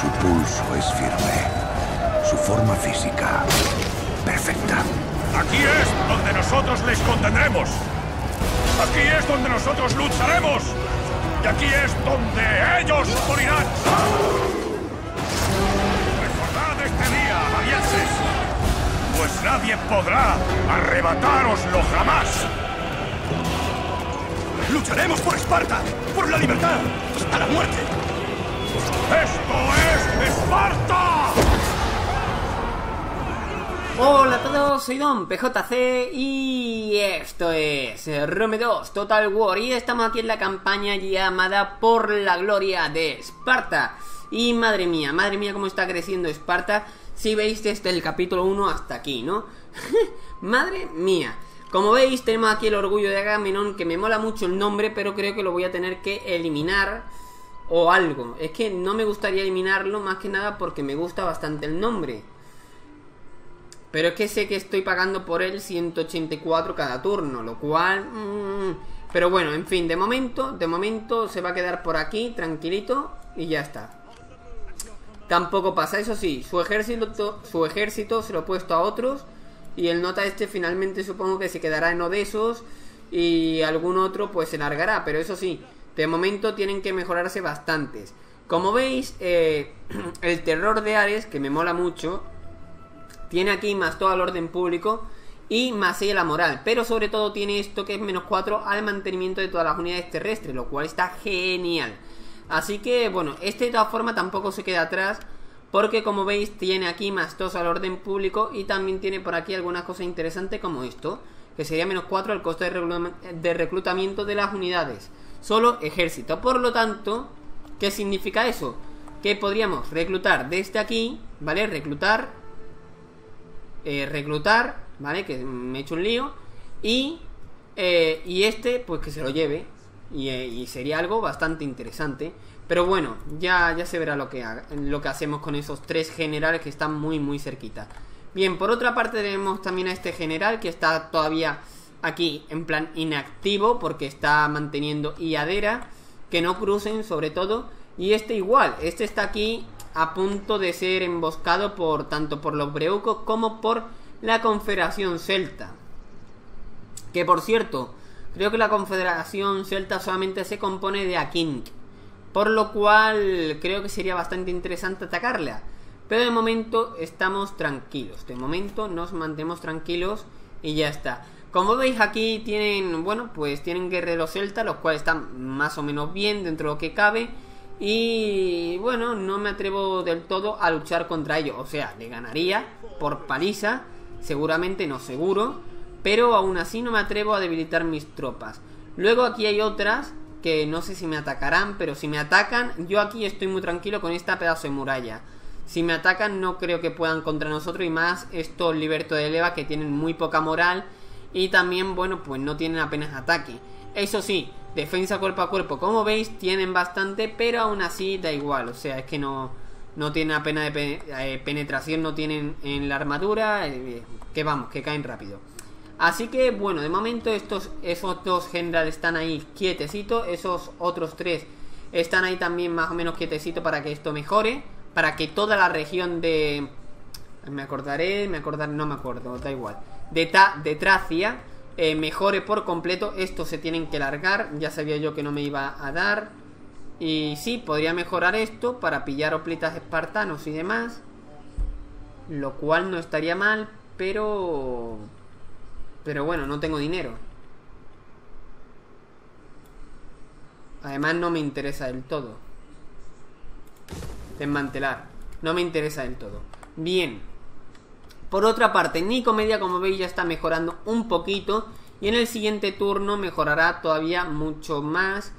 Su pulso es firme. Su forma física, perfecta. Aquí es donde nosotros les contendremos. Aquí es donde nosotros lucharemos. Y aquí es donde ellos morirán. Recordad este día, valientes. Pues nadie podrá arrebatároslo jamás. Lucharemos por Esparta, por la libertad, hasta la muerte. ¡Esto es Esparta! Hola a todos, soy Don PJC y esto es Rome 2 Total War. Y estamos aquí en la campaña llamada Por la Gloria de Esparta. Y madre mía, madre mía cómo está creciendo Esparta. Si veis desde el capítulo 1 hasta aquí, ¿no? madre mía. Como veis, tenemos aquí el orgullo de Agamenón, que me mola mucho el nombre, pero creo que lo voy a tener que eliminar o algo. Es que no me gustaría eliminarlo más que nada porque me gusta bastante el nombre. Pero es que sé que estoy pagando por él 184 cada turno, lo cual... Mmm, pero bueno, en fin, de momento, de momento se va a quedar por aquí, tranquilito, y ya está. Tampoco pasa, eso sí, su ejército, su ejército se lo he puesto a otros y el nota este finalmente supongo que se quedará en Odesos y algún otro pues se largará. Pero eso sí, de momento tienen que mejorarse bastantes. Como veis, eh, el terror de Ares, que me mola mucho, tiene aquí más todo el orden público y más 6 la moral. Pero sobre todo tiene esto que es menos 4 al mantenimiento de todas las unidades terrestres, lo cual está genial. Así que bueno, este de todas formas tampoco se queda atrás porque como veis tiene aquí más 2 al orden público y también tiene por aquí algunas cosas interesantes como esto, que sería menos 4 al costo de, reclutamiento de las unidades. Solo ejército. Por lo tanto, ¿qué significa eso? Que podríamos reclutar desde aquí, ¿vale? Reclutar, eh, reclutar, ¿vale? Que me he hecho un lío. Y, eh, y este, pues que se lo lleve. Y, eh, y sería algo bastante interesante. Pero bueno, ya, ya se verá lo que, lo que hacemos con esos tres generales que están muy muy cerquita. Bien, por otra parte tenemos también a este general que está todavía aquí en plan inactivo porque está manteniendo iadera. Que no crucen sobre todo. Y este igual, este está aquí a punto de ser emboscado por tanto por los breucos como por la confederación celta. Que por cierto, creo que la confederación celta solamente se compone de Akink por lo cual creo que sería bastante interesante atacarla. Pero de momento estamos tranquilos. De momento nos mantenemos tranquilos y ya está. Como veis aquí tienen, bueno, pues tienen guerreros celta, los cuales están más o menos bien dentro de lo que cabe. Y bueno, no me atrevo del todo a luchar contra ellos. O sea, le ganaría por paliza, seguramente no seguro. Pero aún así no me atrevo a debilitar mis tropas. Luego aquí hay otras que no sé si me atacarán, pero si me atacan, yo aquí estoy muy tranquilo con esta pedazo de muralla. Si me atacan no creo que puedan contra nosotros y más estos libertos de leva que tienen muy poca moral y también, bueno, pues no tienen apenas ataque. Eso sí, defensa cuerpo a cuerpo, como veis, tienen bastante, pero aún así da igual, o sea, es que no, no tienen apenas eh, penetración, no tienen en la armadura, eh, que vamos, que caen rápido. Así que bueno, de momento estos, esos dos generales están ahí quietecitos, esos otros tres están ahí también más o menos quietecitos para que esto mejore, para que toda la región de... Me acordaré, me acordaré, no me acuerdo, da igual. De, de Tracia eh, mejore por completo, estos se tienen que largar, ya sabía yo que no me iba a dar. Y sí, podría mejorar esto para pillar oplitas espartanos y demás. Lo cual no estaría mal, pero pero bueno, no tengo dinero. Además no me interesa del todo. Desmantelar. No me interesa del todo. Bien. Por otra parte, Nicomedia, como veis, ya está mejorando un poquito. Y en el siguiente turno mejorará todavía mucho más.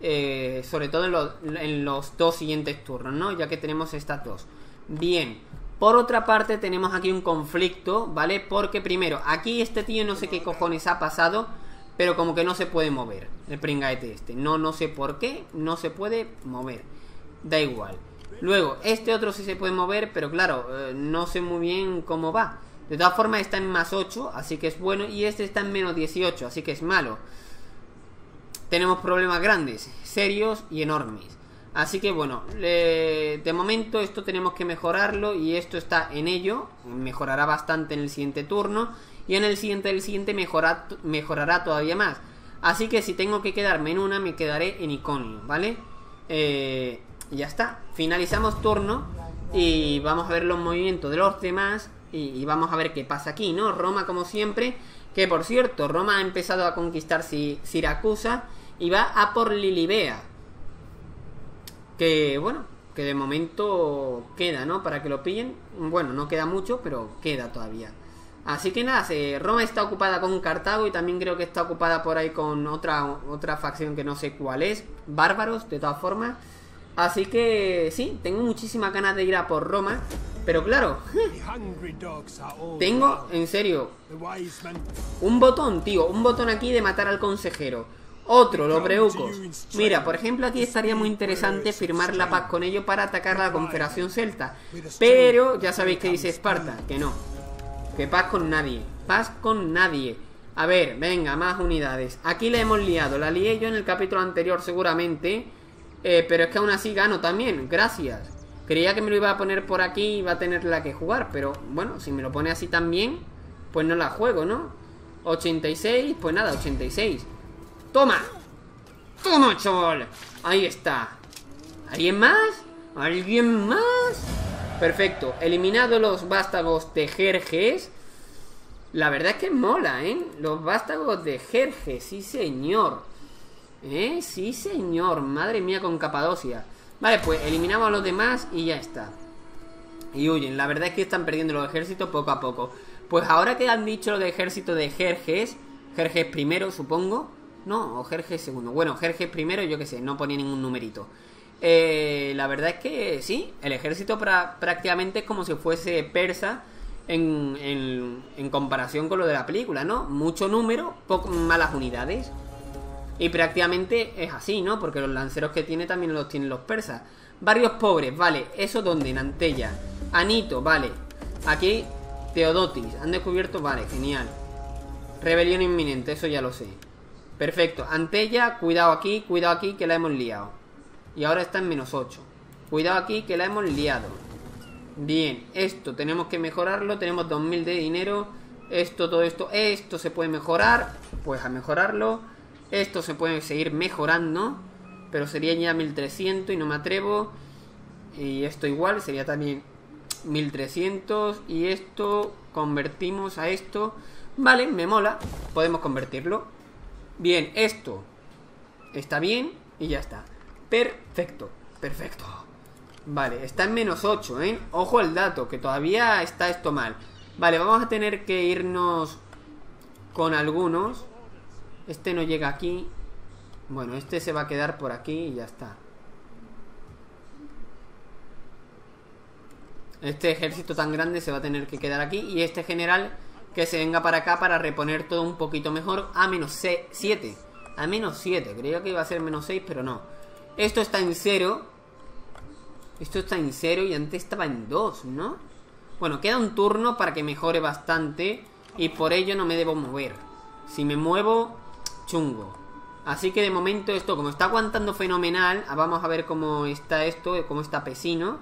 Eh, sobre todo en, los dos siguientes turnos, ¿no? Ya que tenemos estas dos. Bien. Por otra parte tenemos aquí un conflicto, ¿vale? Porque primero, aquí este tío no sé qué cojones ha pasado, pero como que no se puede mover, el pringaete este. No, no sé por qué, no se puede mover. Da igual. Luego, este otro sí se puede mover, pero claro, eh, no sé muy bien cómo va. De todas formas está en más 8, así que es bueno. Y este está en menos 18, así que es malo. Tenemos problemas grandes, serios y enormes. Así que bueno, de momento esto tenemos que mejorarlo y esto está en ello. Mejorará bastante en el siguiente turno y en el siguiente del siguiente mejorará todavía más. Así que si tengo que quedarme en una, me quedaré en Iconio, ¿vale? Eh, ya está. Finalizamos turno y vamos a ver los movimientos de los demás y, vamos a ver qué pasa aquí, ¿no? Roma como siempre, que por cierto, Roma ha empezado a conquistar Siracusa y va a por Lilibea. Que bueno, que de momento queda, ¿no? Para que lo pillen. Bueno, no queda mucho, pero queda todavía. Así que nada, Roma está ocupada con Cartago y también creo que está ocupada por ahí con otra, otra facción que no sé cuál es. Bárbaros, de todas formas. Así que sí, tengo muchísimas ganas de ir a por Roma. Pero claro, tengo, en serio, un botón, tío, un botón aquí de matar al consejero. Otro, los breucos. Mira, por ejemplo, aquí estaría muy interesante firmar la paz con ellos para atacar la Confederación Celta. Pero ya sabéis que dice Esparta, que no. Que paz con nadie. Paz con nadie. A ver, venga, más unidades. Aquí la hemos liado. La lié yo en el capítulo anterior seguramente. Eh, pero es que aún así gano también. Gracias. Creía que me lo iba a poner por aquí y iba a tener la que jugar. Pero bueno, si me lo pone así también, pues no la juego, ¿no? 86, pues nada, 86. ¡Toma! ¡Toma, chaval! Ahí está. ¿Alguien más? ¿Alguien más? Perfecto. Eliminado los vástagos de Jerjes. La verdad es que mola, ¿eh? Los vástagos de Jerjes, sí señor. ¿Eh? Sí señor. Madre mía con Capadocia. Vale, pues eliminamos a los demás y ya está. Y huyen. La verdad es que están perdiendo los ejércitos poco a poco. Pues ahora que han dicho lo de ejército de Jerjes, Jerjes primero, supongo. No, o Jerjes segundo. Bueno, Jerjes primero, yo qué sé, no ponía ningún numerito. Eh, la verdad es que sí, el ejército prácticamente es como si fuese persa en, en, comparación con lo de la película, ¿no? Mucho número, malas unidades. Y prácticamente es así, ¿no? Porque los lanceros que tiene también los tienen los persas. Barrios pobres, vale. ¿Eso donde? En Antella. Anito, vale. Aquí Teodotis. Han descubierto, vale, genial. Rebelión inminente, eso ya lo sé. Perfecto. Antella, cuidado aquí, cuidado aquí, que la hemos liado. Y ahora está en menos 8. Cuidado aquí, que la hemos liado. Bien, esto tenemos que mejorarlo. Tenemos 2000 de dinero. Esto, todo esto, esto se puede mejorar. Pues a mejorarlo. Esto se puede seguir mejorando. Pero sería ya 1300 y no me atrevo. Y esto igual, sería también 1300. Y esto convertimos a esto. Vale, me mola. Podemos convertirlo. Bien, esto está bien y ya está. Perfecto, perfecto. Vale, está en menos 8, ¿eh? Ojo el dato, que todavía está esto mal. Vale, vamos a tener que irnos con algunos. Este no llega aquí. Bueno, este se va a quedar por aquí y ya está. Este ejército tan grande se va a tener que quedar aquí. Y este general que se venga para acá para reponer todo un poquito mejor a menos 7. A menos 7. Creía que iba a ser menos 6, pero no. Esto está en 0. Esto está en 0 y antes estaba en 2, ¿no? Bueno, queda un turno para que mejore bastante y por ello no me debo mover. Si me muevo, chungo. Así que de momento esto, como está aguantando fenomenal, ah, vamos a ver cómo está esto, cómo está Pesino.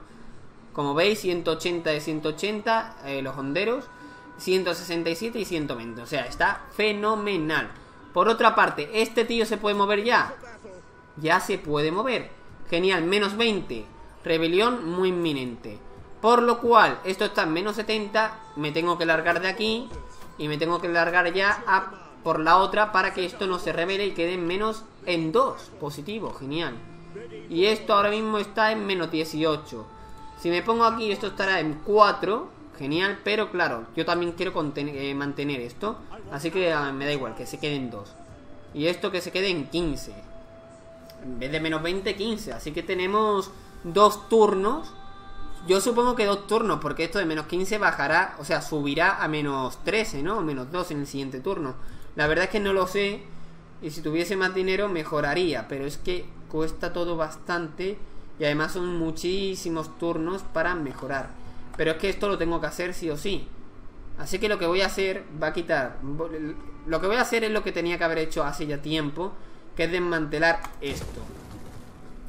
Como veis, 180 de 180, eh, los honderos. 167 y 120. O sea, está fenomenal. Por otra parte, ¿este tío se puede mover ya? Ya se puede mover. Genial, menos 20. Rebelión muy inminente. Por lo cual, esto está en menos 70. Me tengo que largar de aquí. Y me tengo que largar ya a por la otra para que esto no se revele y quede en menos en 2. Positivo, genial. Y esto ahora mismo está en menos 18. Si me pongo aquí, esto estará en 4. Genial, pero claro, yo también quiero eh, mantener esto. Así que ah, me da igual, que se queden dos. Y esto que se quede en 15. En vez de menos 20, 15. Así que tenemos dos turnos. Yo supongo que dos turnos, porque esto de menos 15 bajará, o sea, subirá a menos 13, ¿no? Menos 2 en el siguiente turno. La verdad es que no lo sé. Y si tuviese más dinero mejoraría. Pero es que cuesta todo bastante. Y además son muchísimos turnos para mejorar. Pero es que esto lo tengo que hacer sí o sí. Así que lo que voy a hacer va a quitar... Lo que voy a hacer es lo que tenía que haber hecho hace ya tiempo, que es desmantelar esto.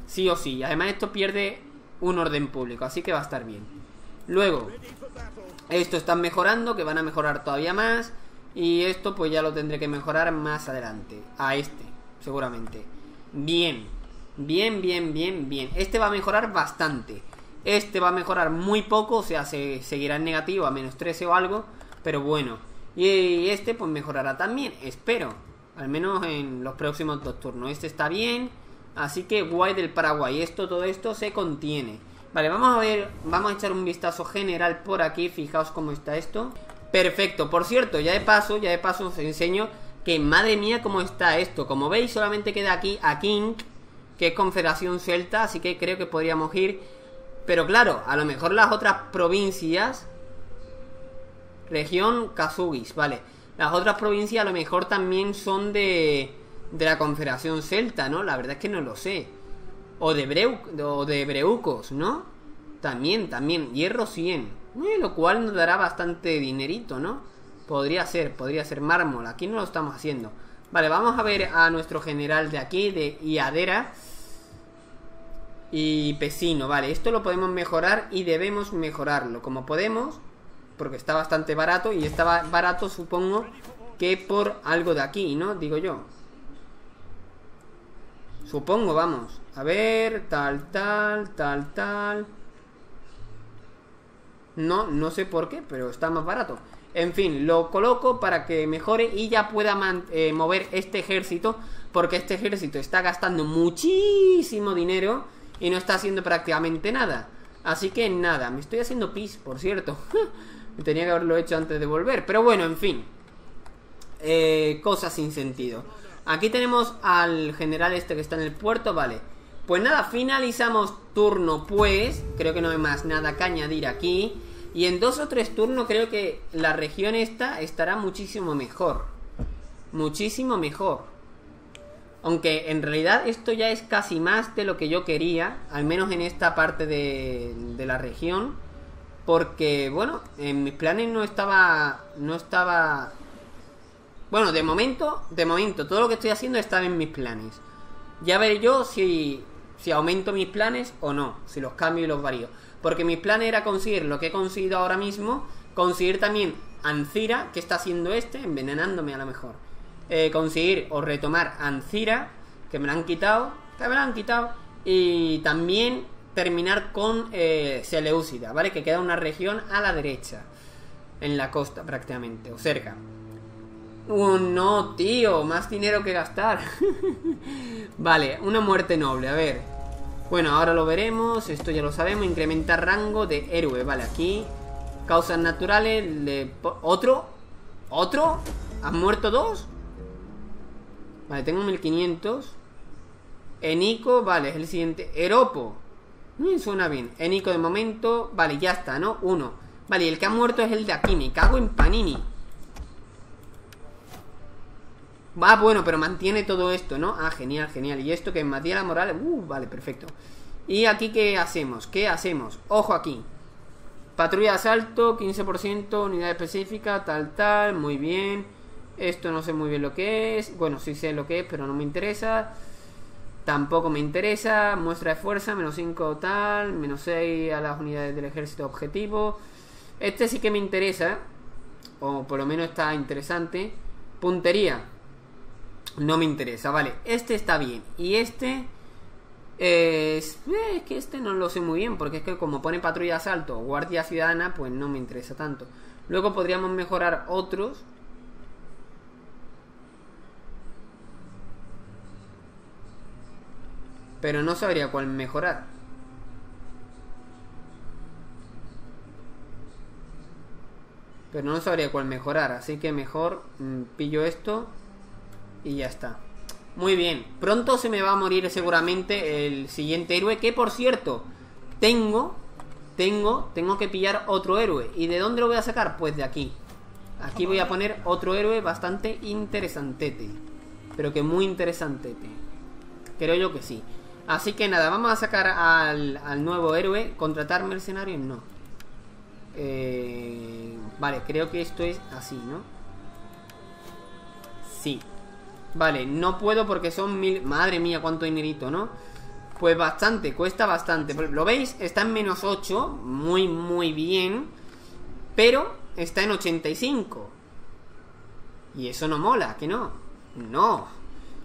Sí o sí. Además esto pierde un orden público, así que va a estar bien. Luego, esto están mejorando, que van a mejorar todavía más. Y esto pues ya lo tendré que mejorar más adelante. A este, seguramente. Bien. Bien, bien, bien, bien. Este va a mejorar bastante. Este va a mejorar muy poco, o sea, se seguirá en negativo a menos 13 o algo. Pero bueno. Y este pues mejorará también, espero. Al menos en los próximos dos turnos. Este está bien. Así que guay del Paraguay. Esto, todo esto se contiene. Vale, vamos a ver, vamos a echar un vistazo general por aquí. Fijaos cómo está esto. Perfecto, por cierto, ya de paso, ya de paso os enseño que madre mía cómo está esto. Como veis, solamente queda aquí a King, que es Confederación Celta, así que creo que podríamos ir. Pero claro, a lo mejor las otras provincias... Región Kazugis, vale. Las otras provincias a lo mejor también son de, de la Confederación Celta, ¿no? La verdad es que no lo sé. O de, Breu, o de Breucos, ¿no? También, también. Hierro 100. Lo cual nos dará bastante dinerito, ¿no? Podría ser, podría ser mármol. Aquí no lo estamos haciendo. Vale, vamos a ver a nuestro general de aquí, de Iadera. Y Pesino, vale, esto lo podemos mejorar y debemos mejorarlo como podemos, porque está bastante barato y está barato supongo que por algo de aquí, ¿no? Digo yo. Supongo, vamos. A ver, tal, tal, tal, tal. No, no sé por qué, pero está más barato. En fin, lo coloco para que mejore y ya pueda eh, mover este ejército. Porque este ejército está gastando muchísimo dinero y no está haciendo prácticamente nada. Así que nada, me estoy haciendo pis, por cierto. Tenía que haberlo hecho antes de volver. Pero bueno, en fin. Eh, cosas sin sentido. Aquí tenemos al general este que está en el puerto, vale. Pues nada, finalizamos turno pues. Creo que no hay más nada que añadir aquí. Y en dos o tres turnos creo que la región esta estará muchísimo mejor. Muchísimo mejor. Aunque en realidad esto ya es casi más de lo que yo quería. Al menos en esta parte de, de la región. Porque, bueno, en mis planes no estaba... No estaba... Bueno, de momento, de momento, todo lo que estoy haciendo está en mis planes. Ya veré yo si si aumento mis planes o no, si los cambio y los varío. Porque mi plan era conseguir lo que he conseguido ahora mismo, conseguir también Ancira, que está haciendo este, envenenándome a lo mejor. Eh, conseguir o retomar Ancira, que me la han quitado, que me la han quitado. Y también terminar con eh, Seleucida, ¿vale? Que queda una región a la derecha, en la costa prácticamente, o cerca. Uh, no, tío, más dinero que gastar. vale, una muerte noble, a ver. Bueno, ahora lo veremos, esto ya lo sabemos. Incrementar rango de héroe, vale, aquí. Causas naturales. ¿Otro? ¿Otro? ¿Han muerto dos? Vale, tengo 1500. Enico, vale, es el siguiente. Eropo. Mm, suena bien. Enico de momento. Vale, ya está, ¿no? Uno. Vale, el que ha muerto es el de aquí. Me cago en Panini. Ah, bueno, pero mantiene todo esto, ¿no? Ah, genial, genial. Y esto que Matías Morales... Uh, vale, perfecto. ¿Y aquí qué hacemos? ¿Qué hacemos? Ojo aquí. Patrulla de asalto, 15%, unidad específica, tal, tal, muy bien. Esto no sé muy bien lo que es. Bueno, sí sé lo que es, pero no me interesa. Tampoco me interesa. Muestra de fuerza, menos 5 tal, menos 6 a las unidades del ejército objetivo. Este sí que me interesa. O por lo menos está interesante. Puntería. No me interesa, vale. Este está bien. Y este... Es, eh, es que este no lo sé muy bien, porque es que como pone patrulla asalto o guardia ciudadana, pues no me interesa tanto. Luego podríamos mejorar otros. Pero no sabría cuál mejorar. Pero no sabría cuál mejorar, así que mejor mm, pillo esto y ya está. Muy bien, pronto se me va a morir seguramente el siguiente héroe, que por cierto, tengo, tengo, tengo que pillar otro héroe. ¿Y de dónde lo voy a sacar? Pues de aquí. Aquí voy a poner otro héroe bastante interesantete. Pero que muy interesantete. Creo yo que sí. Así que nada, vamos a sacar al, al nuevo héroe. Contratar mercenarios, no. Eh, vale, creo que esto es así, ¿no? Sí. Vale, no puedo porque son mil... Madre mía, cuánto dinerito, ¿no? Pues bastante, cuesta bastante. ¿Lo veis? Está en menos 8, muy, muy bien. Pero está en 85. Y eso no mola, ¿que no? No,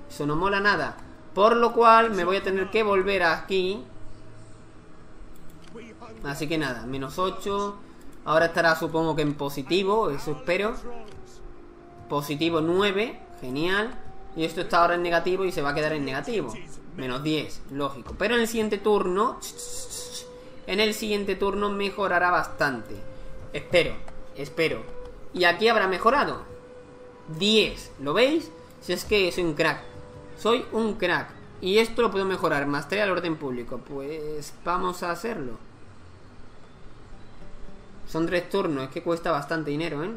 eso no mola nada. Por lo cual me voy a tener que volver aquí. Así que nada, menos 8. Ahora estará supongo que en positivo, eso espero. Positivo 9, genial. Y esto está ahora en negativo y se va a quedar en negativo. Menos 10, lógico. Pero en el siguiente turno... En el siguiente turno mejorará bastante. Espero, espero. Y aquí habrá mejorado. 10, ¿lo veis? Si es que soy un crack. Soy un crack. Y esto lo puedo mejorar. Maestría al orden público. Pues vamos a hacerlo. Son tres turnos. Es que cuesta bastante dinero, ¿eh?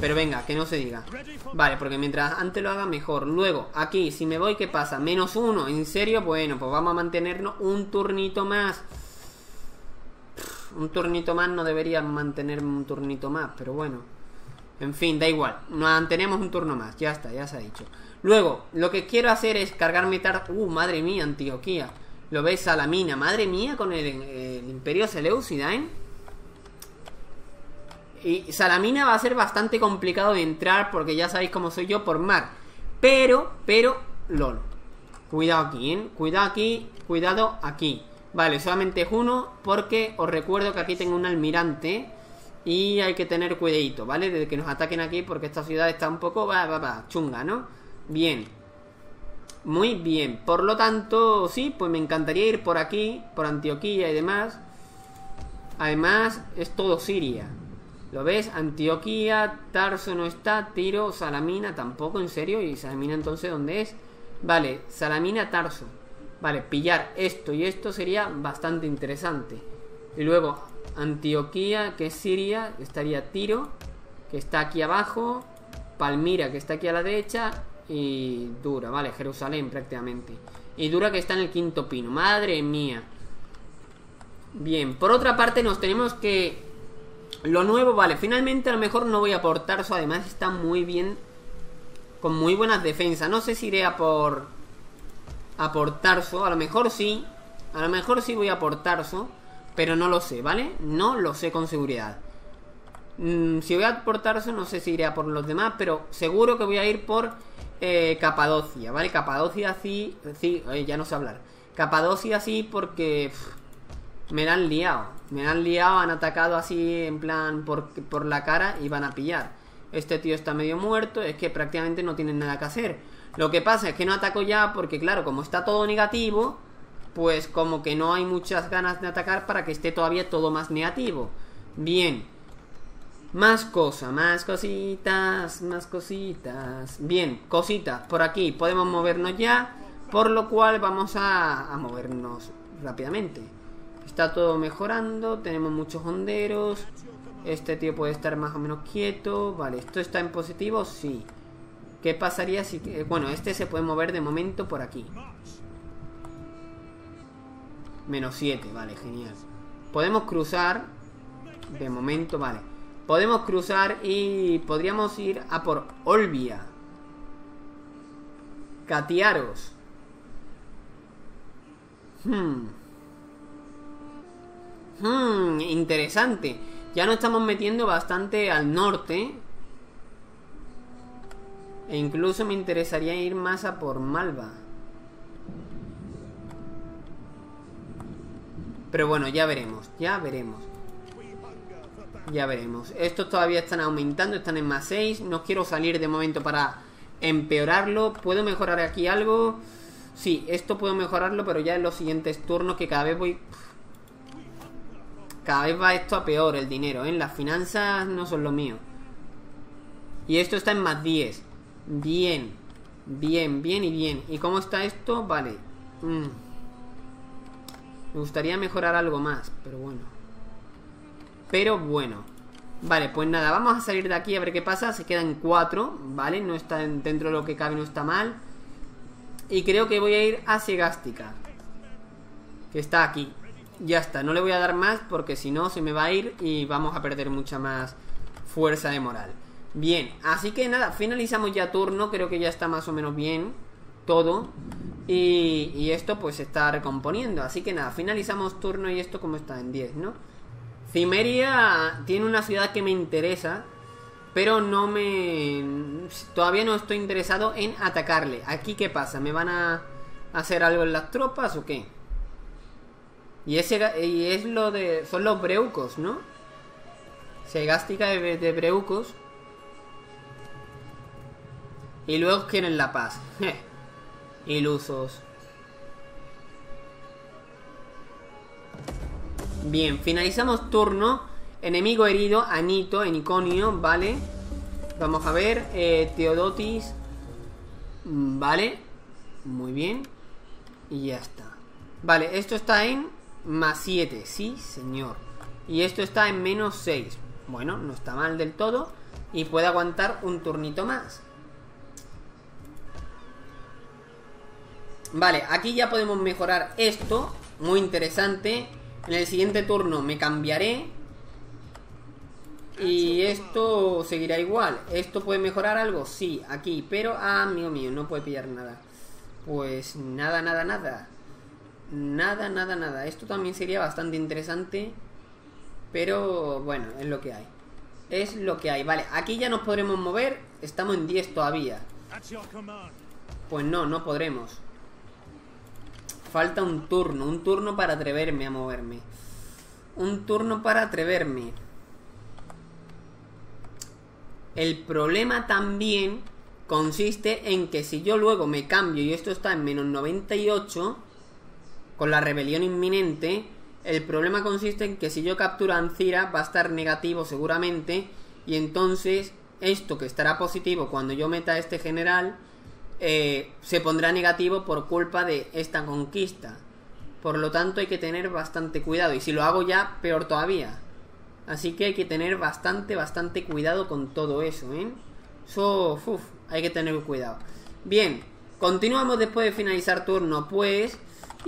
Pero venga, que no se diga. Vale, porque mientras antes lo haga mejor. Luego, aquí, si me voy, ¿qué pasa? Menos uno, ¿en serio? Bueno, pues vamos a mantenernos un turnito más. Un turnito más no debería mantenerme un turnito más Pero bueno. En fin, da igual. Mantenemos un turno más, ya está, ya se ha dicho. Luego, lo que quiero hacer es cargarme tar... Uh, madre mía, Antioquía. Lo ves a la mina, madre mía Con el, el Imperio Seleucida, ¿eh? Y Salamina va a ser bastante complicado de entrar porque ya sabéis cómo soy yo por mar. Pero, pero, LOL. Cuidado aquí, ¿eh? Cuidado aquí, cuidado aquí. Vale, solamente es uno porque os recuerdo que aquí tengo un almirante y hay que tener cuidadito, ¿vale? Desde que nos ataquen aquí porque esta ciudad está un poco, chunga, ¿no? Bien. Muy bien. Por lo tanto, sí, pues me encantaría ir por aquí, por Antioquía y demás. Además, es todo Siria. ¿Lo ves? Antioquía, Tarso no está, Tiro, Salamina tampoco, en serio. ¿Y Salamina entonces dónde es? Vale, Salamina, Tarso. Vale, pillar esto y esto sería bastante interesante. Y luego, Antioquía, que es Siria, estaría Tiro, que está aquí abajo. Palmira, que está aquí a la derecha. Y Dura, vale, Jerusalén prácticamente. Y Dura, que está en el quinto pino. Madre mía. Bien, por otra parte nos tenemos que lo nuevo, vale, finalmente a lo mejor no voy a por Tarso, además está muy bien, con muy buenas defensas. No sé si iré a por, a por a lo mejor sí, a lo mejor sí voy a por Tarso, pero no lo sé, ¿vale? No lo sé con seguridad. Mm, si voy a por Tarso, no sé si iré a por los demás, pero seguro que voy a ir por eh, Capadocia, ¿vale? Capadocia sí, sí, ya no sé hablar. Capadocia sí porque me la han liado. Me han liado, han atacado así en plan por, por la cara y van a pillar. Este tío está medio muerto, es que prácticamente no tienen nada que hacer. Lo que pasa es que no ataco ya porque claro, como está todo negativo, pues como que no hay muchas ganas de atacar para que esté todavía todo más negativo. Bien. Más cosas, más cositas, más cositas. Bien, cositas. Por aquí podemos movernos ya, por lo cual vamos a movernos rápidamente. Está todo mejorando, tenemos muchos honderos. Este tío puede estar más o menos quieto. Vale, ¿esto está en positivo? Sí. ¿Qué pasaría si... Eh, bueno, este se puede mover de momento por aquí. Menos 7, vale, genial. Podemos cruzar. De momento, vale. Podemos cruzar y podríamos ir a por Olvia. Catiaros. Hmm. Hmm, interesante. Ya nos estamos metiendo bastante al norte. E incluso me interesaría ir más a por Malva. Pero bueno, ya veremos, ya veremos. Ya veremos. Estos todavía están aumentando, están en más 6. No quiero salir de momento para empeorarlo. ¿Puedo mejorar aquí algo? Sí, esto puedo mejorarlo, pero ya en los siguientes turnos que cada vez voy... Cada vez va esto a peor el dinero, ¿eh? Las finanzas no son lo mío. Y esto está en más 10. Bien. Bien, bien y bien. ¿Y cómo está esto? Vale. Mm. Me gustaría mejorar algo más, pero bueno. Pero bueno. Vale, pues nada, vamos a salir de aquí a ver qué pasa. Se quedan 4, ¿vale? No está dentro de lo que cabe, no está mal. Y creo que voy a ir a Segástica. Que está aquí ya está, no le voy a dar más porque si no se me va a ir y vamos a perder mucha más fuerza de moral. Bien, así que nada, finalizamos ya turno, creo que ya está más o menos bien todo. Y, esto pues se está recomponiendo. Así que nada, finalizamos turno y esto como está en 10, ¿no? Cimeria tiene una ciudad que me interesa, pero no me... Todavía no estoy interesado en atacarle. ¿Aquí qué pasa? ¿Me van a hacer algo en las tropas o qué? Y, ese, y es lo de... Son los breucos, ¿no? Segástica de, de breucos. Y luego quieren la paz. Ilusos. Bien, finalizamos turno. Enemigo herido, Anito, en Iconio, ¿vale? Vamos a ver, eh, Teodotis. Vale. Muy bien. Y ya está. Vale, esto está en más 7, sí, señor. Y esto está en menos 6. Bueno, no está mal del todo. Y puede aguantar un turnito más. Vale, aquí ya podemos mejorar esto. Muy interesante. En el siguiente turno me cambiaré. Y esto seguirá igual. ¿Esto puede mejorar algo? Sí, aquí. Pero, ah, amigo mío, no puede pillar nada. Pues nada, nada, nada. Nada, nada, nada. Esto también sería bastante interesante. Pero, bueno, es lo que hay. Es lo que hay. Vale, aquí ya nos podremos mover. Estamos en 10 todavía. Pues no, no podremos. Falta un turno, un turno para atreverme a moverme. Un turno para atreverme. El problema también consiste en que si yo luego me cambio y esto está en menos 98, con la rebelión inminente, el problema consiste en que si yo capturo a Ancira va a estar negativo seguramente y entonces esto que estará positivo cuando yo meta a este general eh, se pondrá negativo por culpa de esta conquista. Por lo tanto hay que tener bastante cuidado. Y si lo hago ya, peor todavía. Así que hay que tener bastante, bastante cuidado con todo eso, ¿eh? Eso, hay que tener cuidado. Bien, continuamos después de finalizar turno, pues.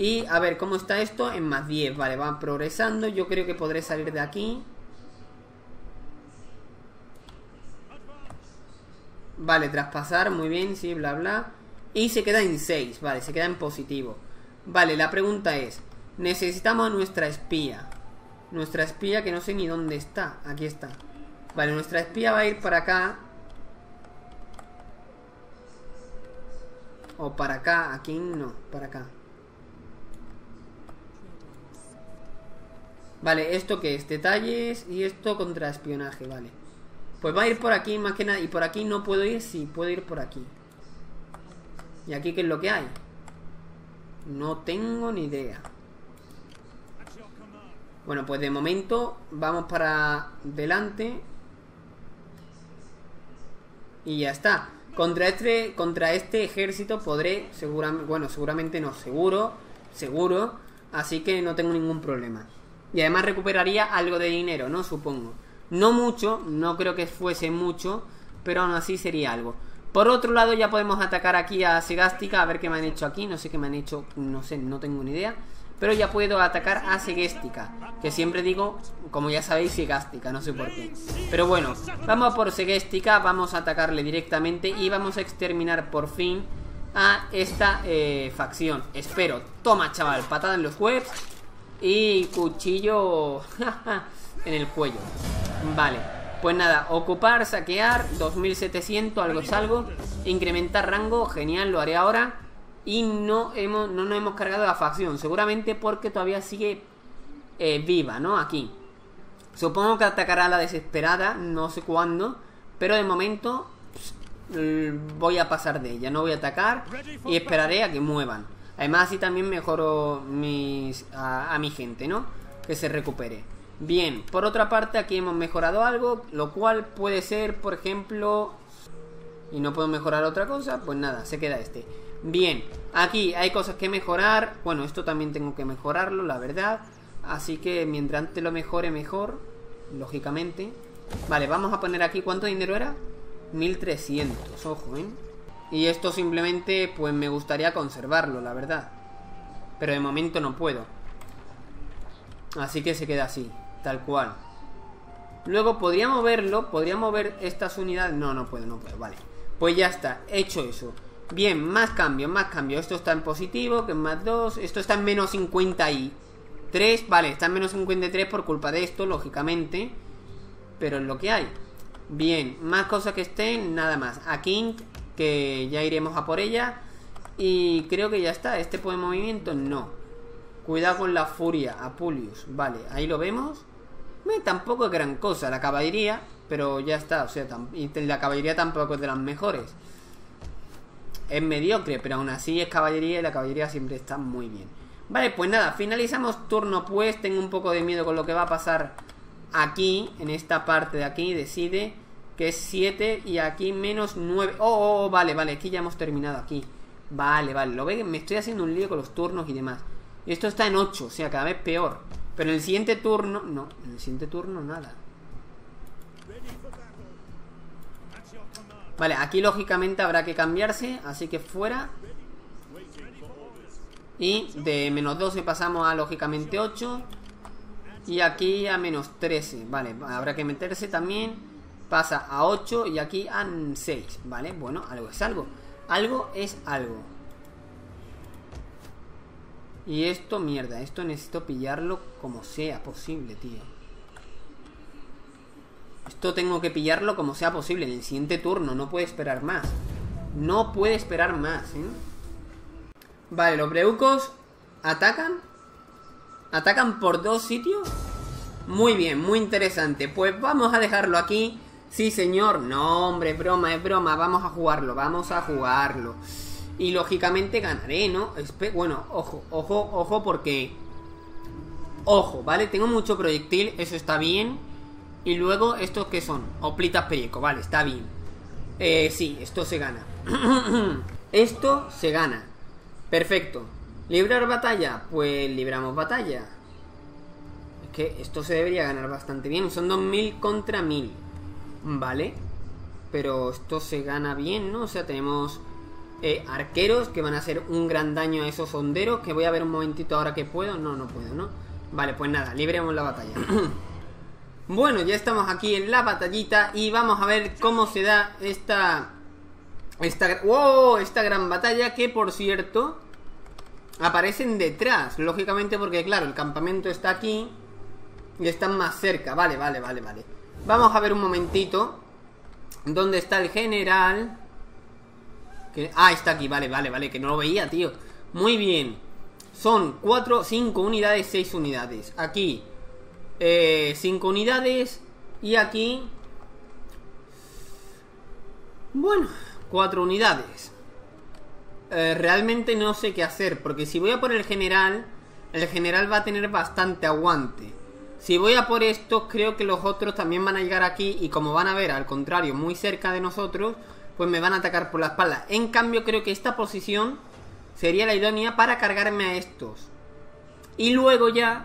Y a ver, ¿cómo está esto? En más 10, vale, va progresando. Yo creo que podré salir de aquí. Vale, traspasar, muy bien, sí, bla, bla. Y se queda en 6, vale, se queda en positivo. Vale, la pregunta es, necesitamos nuestra espía. Nuestra espía que no sé ni dónde está. Aquí está. Vale, nuestra espía va a ir para acá. O para acá, aquí no, para acá. Vale, ¿esto qué es? Detalles y esto contra espionaje, vale. Pues va a ir por aquí más que nada. Y por aquí no puedo ir, sí, puedo ir por aquí. ¿Y aquí qué es lo que hay? No tengo ni idea. Bueno, pues de momento vamos para delante. Y ya está. Contra este, contra este ejército podré, seguramente, bueno, seguramente no, seguro, seguro. Así que no tengo ningún problema. Y además recuperaría algo de dinero, ¿no? Supongo. No mucho, no creo que fuese mucho, pero aún así sería algo. Por otro lado ya podemos atacar aquí a Segástica, a ver qué me han hecho aquí, no sé qué me han hecho, no sé, no tengo ni idea. Pero ya puedo atacar a Segéstica, que siempre digo, como ya sabéis, Segástica, no sé por qué. Pero bueno, vamos por Segéstica, vamos a atacarle directamente y vamos a exterminar por fin a esta eh, facción. Espero. Toma, chaval, patada en los webs y cuchillo en el cuello. Vale, pues nada, ocupar, saquear, 2700, algo es algo. Incrementar rango, genial, lo haré ahora. Y no, hemos, no nos hemos cargado la facción, seguramente porque todavía sigue eh, viva, ¿no? Aquí. Supongo que atacará a la desesperada, no sé cuándo. Pero de momento voy a pasar de ella, no voy a atacar y esperaré a que muevan. Además así también mejoro mis, a, mi gente, ¿no? Que se recupere. Bien, por otra parte aquí hemos mejorado algo, lo cual puede ser, por ejemplo... Y no puedo mejorar otra cosa, pues nada, se queda este. Bien, aquí hay cosas que mejorar. Bueno, esto también tengo que mejorarlo, la verdad. Así que mientras antes lo mejore, mejor. Lógicamente. Vale, vamos a poner aquí, ¿cuánto dinero era? 1300, ojo, ¿eh? Y esto simplemente, pues me gustaría conservarlo, la verdad. Pero de momento no puedo. Así que se queda así. Tal cual. Luego podría moverlo, podría mover estas unidades. No, no puedo, no puedo, vale. Pues ya está, hecho eso. Bien, más cambio, más cambio. Esto está en positivo, que es más 2. Esto está en menos 53. Vale, está en menos 53 por culpa de esto, lógicamente. Pero es lo que hay. Bien, más cosas que estén, nada más. A King, que ya iremos a por ella. Y creo que ya está. ¿Este puede movimiento? No. Cuidado con la furia, Apulius. Vale, ahí lo vemos. tampoco es gran cosa la caballería, pero ya está. O sea, la caballería tampoco es de las mejores es mediocre, pero aún así es caballería y la caballería siempre está muy bien. Vale, pues nada, finalizamos turno pues, tengo un poco de miedo con lo que va a pasar aquí, en esta parte de aquí, decide que es 7 y aquí menos 9. Oh, vale, vale, aquí ya hemos terminado aquí. Vale, vale, lo ve, me estoy haciendo un lío con los turnos y demás. Esto está en 8, o sea, cada vez peor. Pero en el siguiente turno, no, en el siguiente turno nada. Vale, aquí lógicamente habrá que cambiarse, así que fuera. Y de menos 12 pasamos a lógicamente 8. Y aquí a menos 13, vale, habrá que meterse también. Pasa a 8 y aquí a 6, vale, bueno, algo es algo. Algo es algo. Y esto, mierda, esto necesito pillarlo como sea posible, tío. Esto tengo que pillarlo como sea posible en el siguiente turno. No puede esperar más. No puede esperar más, ¿eh? Vale, los breucos atacan. Atacan por dos sitios. Muy bien, muy interesante. Pues vamos a dejarlo aquí. Sí, señor. No, hombre, broma, es broma. Vamos a jugarlo, vamos a jugarlo. Y lógicamente ganaré, ¿no? bueno, ojo, ojo, ojo, porque... Ojo, ¿vale? Tengo mucho proyectil, eso está bien. Y luego, ¿estos qué son? Oplitas perico, vale, está bien. Eh, sí, esto se gana. esto se gana. Perfecto. ¿Librar batalla? Pues libramos batalla. Es que esto se debería ganar bastante bien. Son 2000 contra 1000. Vale. Pero esto se gana bien, ¿no? O sea, tenemos eh, arqueros que van a hacer un gran daño a esos honderos. Que voy a ver un momentito ahora que puedo. No, no puedo, ¿no? Vale, pues nada, libremos la batalla. Bueno, ya estamos aquí en la batallita y vamos a ver cómo se da esta... Esta, wow, esta gran batalla que, por cierto, aparecen detrás. Lógicamente porque, claro, el campamento está aquí y están más cerca. Vale, vale, vale, vale. Vamos a ver un momentito. ¿Dónde está el general? Ah, está aquí, vale, vale, vale, que no lo veía, tío. Muy bien. Son 4, 5 unidades, 6 unidades. Aquí 5 eh, unidades. Y aquí... Bueno, 4 unidades. Eh, realmente no sé qué hacer. Porque si voy a por el general... El general va a tener bastante aguante. Si voy a por estos, creo que los otros también van a llegar aquí. Y como van a ver, al contrario, muy cerca de nosotros... Pues me van a atacar por la espalda. En cambio, creo que esta posición sería la idónea para cargarme a estos. Y luego ya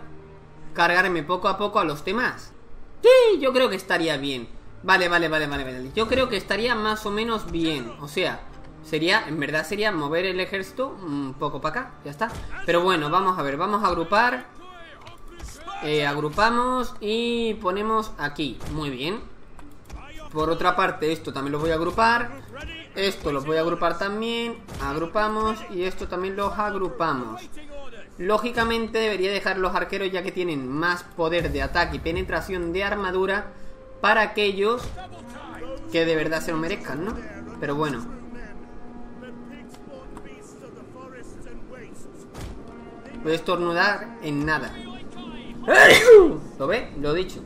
cargarme poco a poco a los demás. Sí, yo creo que estaría bien. Vale, vale, vale, vale, vale. Yo creo que estaría más o menos bien. O sea, sería, en verdad sería mover el ejército un poco para acá. Ya está. Pero bueno, vamos a ver, vamos a agrupar. Eh, agrupamos y ponemos aquí. Muy bien. Por otra parte, esto también lo voy a agrupar. Esto lo voy a agrupar también. Agrupamos y esto también lo agrupamos. Lógicamente debería dejar los arqueros ya que tienen más poder de ataque y penetración de armadura para aquellos que de verdad se lo merezcan, ¿no? Pero bueno. Voy a en nada. ¿Lo ve? Lo dicho.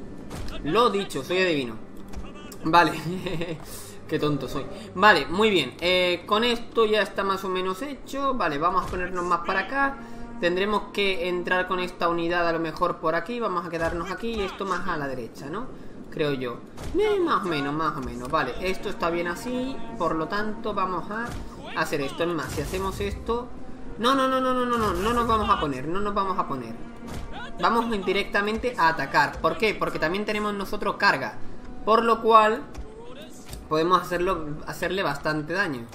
Lo dicho, soy adivino. Vale. Qué tonto soy. Vale, muy bien. Eh, con esto ya está más o menos hecho. Vale, vamos a ponernos más para acá. Tendremos que entrar con esta unidad a lo mejor por aquí. Vamos a quedarnos aquí y esto más a la derecha, ¿no? Creo yo. Eh, más o menos, más o menos. Vale, esto está bien así. Por lo tanto, vamos a hacer esto. Es más, si hacemos esto... No, no, no, no, no, no, no. No nos vamos a poner. No nos vamos a poner. Vamos indirectamente a atacar. ¿Por qué? Porque también tenemos nosotros carga. Por lo cual... Podemos hacerlo, hacerle bastante daño.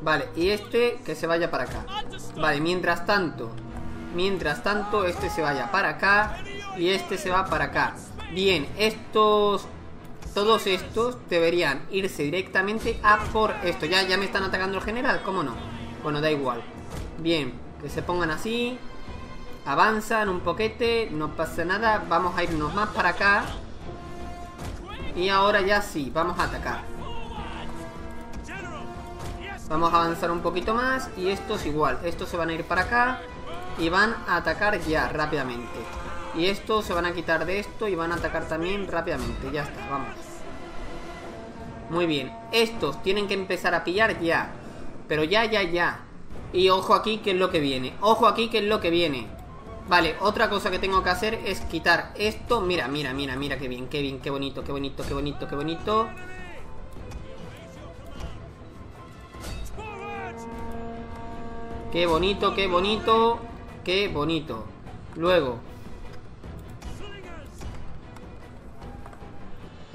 Vale, y este que se vaya para acá Vale, mientras tanto Mientras tanto, este se vaya para acá Y este se va para acá Bien, estos todos estos deberían irse directamente a por esto. Ya, ya me están atacando el general, ¿cómo no? Bueno, da igual. Bien, que se pongan así. Avanzan un poquete, no pasa nada. Vamos a irnos más para acá. Y ahora ya sí, vamos a atacar. Vamos a avanzar un poquito más y estos igual. Estos se van a ir para acá y van a atacar ya rápidamente. Y estos se van a quitar de esto y van a atacar también rápidamente. Ya está, vamos. Muy bien. Estos tienen que empezar a pillar ya. Pero ya, ya, ya. Y ojo aquí que es lo que viene. Ojo aquí que es lo que viene. Vale, otra cosa que tengo que hacer es quitar esto. Mira, mira, mira, mira qué bien, qué bien, qué bonito, qué bonito, qué bonito, qué bonito. Qué bonito, qué bonito, qué bonito. Luego,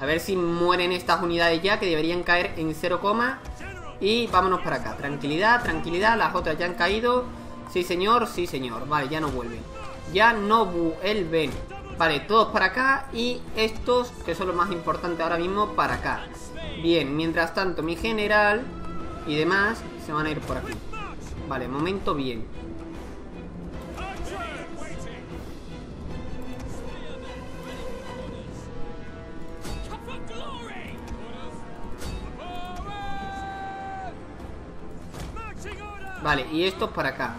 A ver si mueren estas unidades ya, que deberían caer en 0, y vámonos para acá. Tranquilidad, tranquilidad, las otras ya han caído. Sí, señor, sí, señor. Vale, ya no vuelven. Ya no vuelven. Vale, todos para acá y estos, que son lo más importante ahora mismo, para acá. Bien, mientras tanto mi general y demás se van a ir por aquí. Vale, momento bien. Vale, y estos para acá.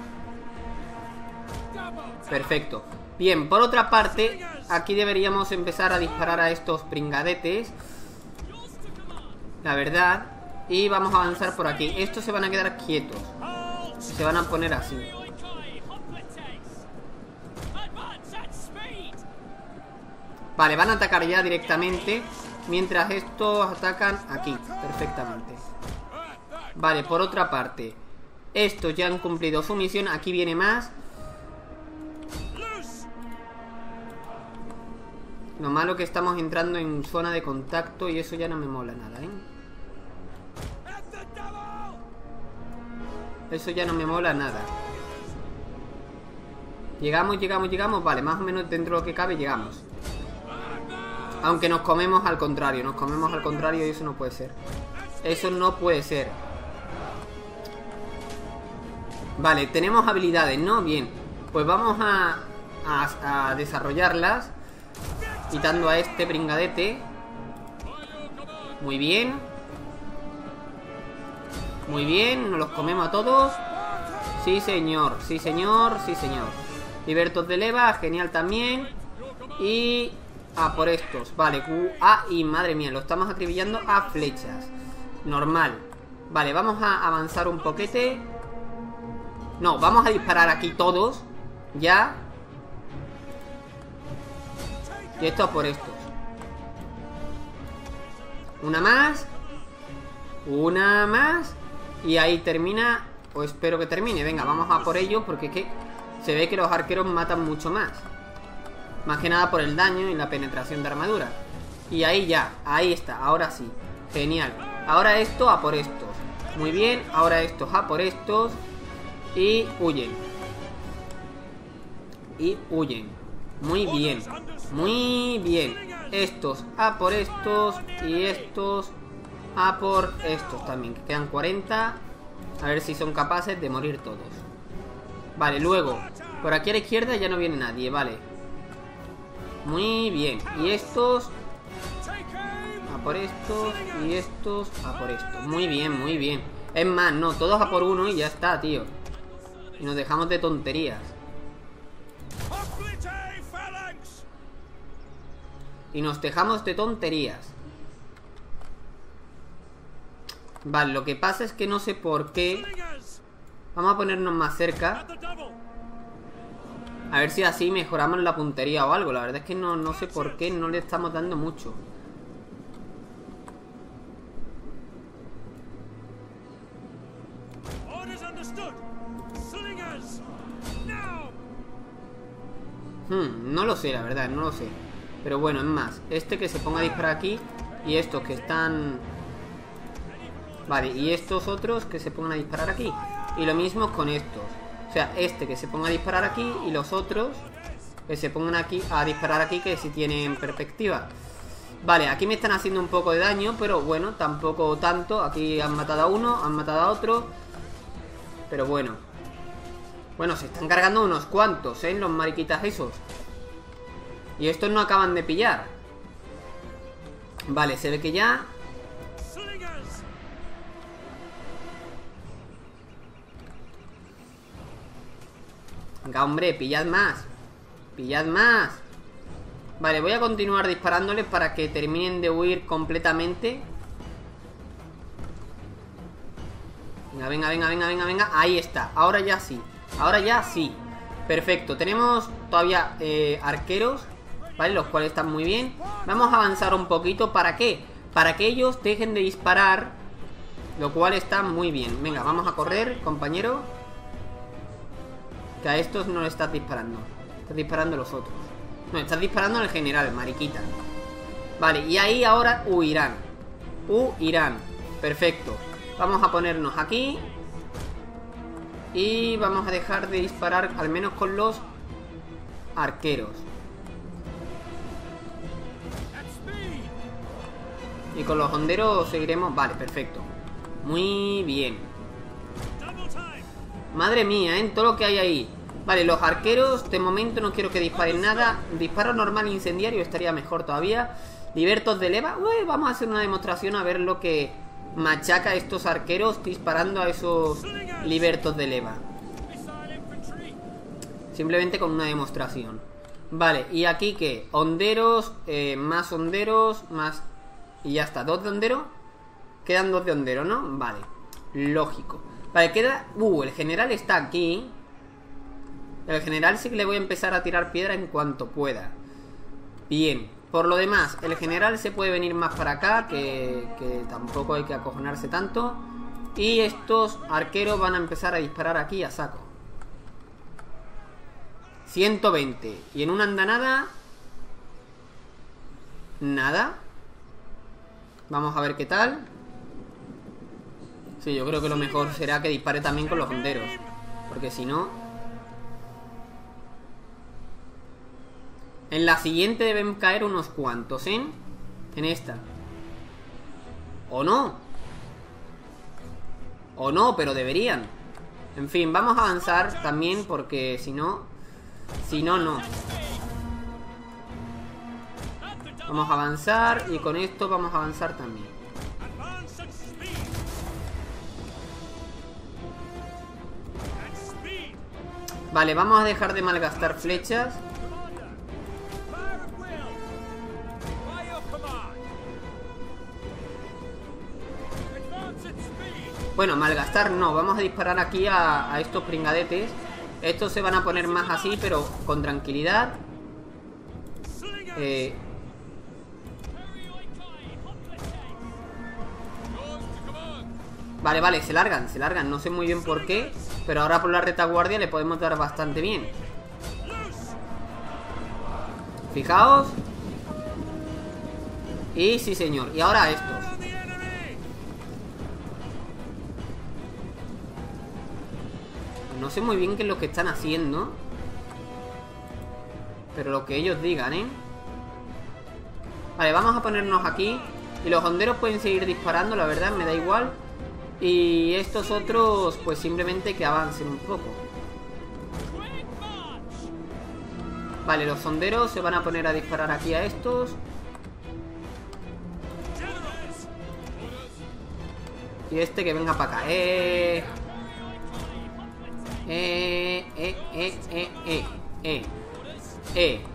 Perfecto. Bien, por otra parte Aquí deberíamos empezar a disparar a estos pringadetes. La verdad. Y vamos a avanzar por aquí. Estos se van a quedar quietos. Se van a poner así. Vale, van a atacar ya directamente Mientras estos atacan aquí Perfectamente. Vale, por otra parte estos ya han cumplido su misión. Aquí viene más. Lo malo que estamos entrando en zona de contacto y eso ya no me mola nada, ¿eh? Eso ya no me mola nada. Llegamos, llegamos, llegamos. Vale, más o menos dentro de lo que cabe llegamos. Aunque nos comemos al contrario. Nos comemos al contrario y eso no puede ser. Eso no puede ser. Vale, tenemos habilidades, ¿no? Bien, pues vamos a, a, desarrollarlas Quitando a este bringadete. Muy bien. Muy bien, nos los comemos a todos. Sí señor, sí señor, sí señor. Libertos de leva, genial también. Y... A por estos, vale Ah, y madre mía, lo estamos acribillando a flechas. Normal. Vale, vamos a avanzar un poquete no, vamos a disparar aquí todos Ya Y esto por estos Una más Una más Y ahí termina O espero que termine. Venga, vamos a por ello Porque se ve que los arqueros matan mucho más. Más que nada por el daño y la penetración de armadura. Y ahí ya, ahí está, ahora sí. Genial. Ahora esto a por estos. Muy bien, ahora estos a por estos y huyen. Y huyen. Muy bien. Muy bien. Estos a por estos. Y estos a por estos también. Que quedan 40. A ver si son capaces de morir todos. Vale, luego. Por aquí a la izquierda ya no viene nadie, vale. Muy bien. Y estos... A por estos. Y estos a por estos. Muy bien, muy bien. Es más, no, todos a por uno y ya está, tío. Nos dejamos de tonterías. Y nos dejamos de tonterías. Vale, lo que pasa es que no sé por qué. Vamos a ponernos más cerca. A ver si así mejoramos la puntería o algo. La verdad es que no, no sé por qué no le estamos dando mucho. Hmm, no lo sé, la verdad, no lo sé. Pero bueno, es más, este que se ponga a disparar aquí y estos que están... Vale, y estos otros que se pongan a disparar aquí. Y lo mismo con estos. O sea, este que se ponga a disparar aquí y los otros que se pongan aquí a disparar aquí que si tienen perspectiva. Vale, aquí me están haciendo un poco de daño, pero bueno, tampoco tanto. Aquí han matado a uno, han matado a otro. Pero bueno. Bueno, se están cargando unos cuantos, ¿eh? Los mariquitas esos. Y estos no acaban de pillar. Vale, se ve que ya... Venga, hombre, pillad más. Pillad más. Vale, voy a continuar disparándoles para que terminen de huir completamente. Venga, venga, venga, venga, venga, venga. Ahí está. Ahora ya sí. Ahora ya sí. Perfecto. Tenemos todavía eh, arqueros. ¿Vale? Los cuales están muy bien. Vamos a avanzar un poquito. ¿Para qué? Para que ellos dejen de disparar. Lo cual está muy bien. Venga, vamos a correr, compañero. Que a estos no le estás disparando. Estás disparando a los otros. No, estás disparando al general, mariquita. Vale, y ahí ahora huirán. Huirán. Perfecto. Vamos a ponernos aquí. Y vamos a dejar de disparar al menos con los arqueros. Y con los honderos seguiremos... Vale, perfecto. Muy bien. Madre mía, ¿eh? Todo lo que hay ahí. Vale, los arqueros, de momento no quiero que disparen nada. Disparo normal incendiario estaría mejor todavía. Libertos de leva. Vamos a hacer una demostración a ver lo que machaca a estos arqueros disparando a esos libertos de leva. Simplemente con una demostración. Vale, y aquí que honderos, eh, más honderos, más... Y ya está, dos de hondero. Quedan dos de hondero, ¿no? Vale, lógico. Vale, queda... Uh, el general está aquí. El general sí que le voy a empezar a tirar piedra en cuanto pueda. Bien, por lo demás, el general se puede venir más para acá, que, que tampoco hay que acojonarse tanto. Y estos arqueros van a empezar a disparar aquí a saco. 120. Y en una andanada... Nada. Vamos a ver qué tal. Sí, yo creo que lo mejor será que dispare también con los honderos. Porque si no... En la siguiente deben caer unos cuantos, ¿eh? En esta. ¿O no? O no, pero deberían. En fin, vamos a avanzar también porque si no... Si no, no. Vamos a avanzar y con esto vamos a avanzar también. Vale, vamos a dejar de malgastar flechas. Bueno, malgastar no, vamos a disparar aquí a, estos pringadetes. Estos se van a poner más así, pero con tranquilidad. Eh... Vale, vale, se largan, se largan. No sé muy bien por qué Pero ahora por la retaguardia le podemos dar bastante bien. Fijaos. Y sí señor, y ahora estos No sé muy bien qué es lo que están haciendo. Pero lo que ellos digan, ¿eh? Vale, vamos a ponernos aquí. Y los honderos pueden seguir disparando, la verdad, me da igual. Y estos otros, pues simplemente que avancen un poco. Vale, los honderos se van a poner a disparar aquí a estos. Y este que venga para acá. ¡Eh! Eh, eh, eh, eh, eh, eh. Eh.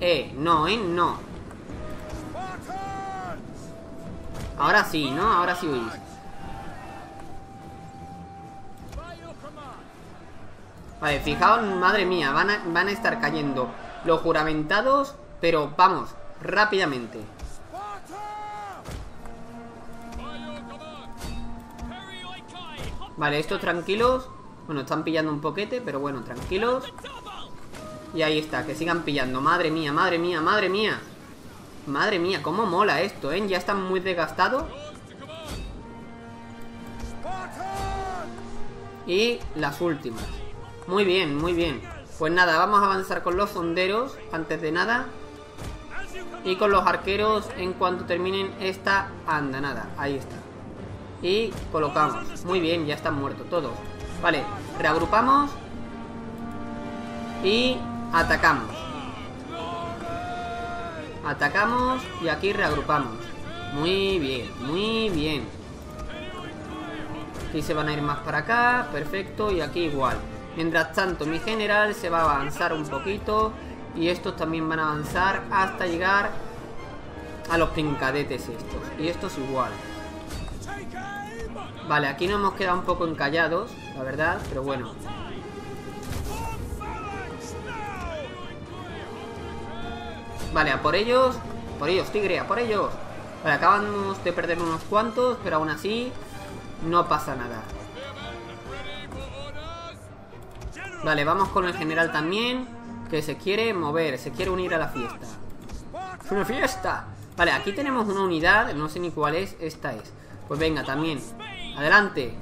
Eh, no, eh, no. Ahora sí, ¿no? Ahora sí huís. Vale, fijaos, madre mía, van a, van a estar cayendo los juramentados, pero vamos, rápidamente. Vale, estos tranquilos. Bueno, están pillando un poquete, pero bueno, tranquilos. Y ahí está, que sigan pillando. Madre mía, madre mía, madre mía. Madre mía, cómo mola esto, ¿eh? Ya están muy desgastados. Y las últimas. Muy bien, muy bien. Pues nada, vamos a avanzar con los sonderos Antes de nada. Y con los arqueros, en cuanto terminen esta andanada. Ahí está. Y colocamos. Muy bien, ya están muertos todos. Vale, reagrupamos. Y atacamos. Atacamos y aquí reagrupamos. Muy bien, muy bien. Aquí se van a ir más para acá, perfecto, y aquí igual. Mientras tanto, mi general se va a avanzar un poquito y estos también van a avanzar hasta llegar a los pincadetes estos. Y estos igual. Vale, aquí nos hemos quedado un poco encallados, la verdad, pero bueno. Vale, a por ellos. Por ellos, tigre, a por ellos. Vale, acabamos de perder unos cuantos, pero aún así no pasa nada. Vale, vamos con el general también, que se quiere mover, se quiere unir a la fiesta. ¡Es una fiesta! Vale, aquí tenemos una unidad, no sé ni cuál es, esta es. Pues venga, también. Adelante.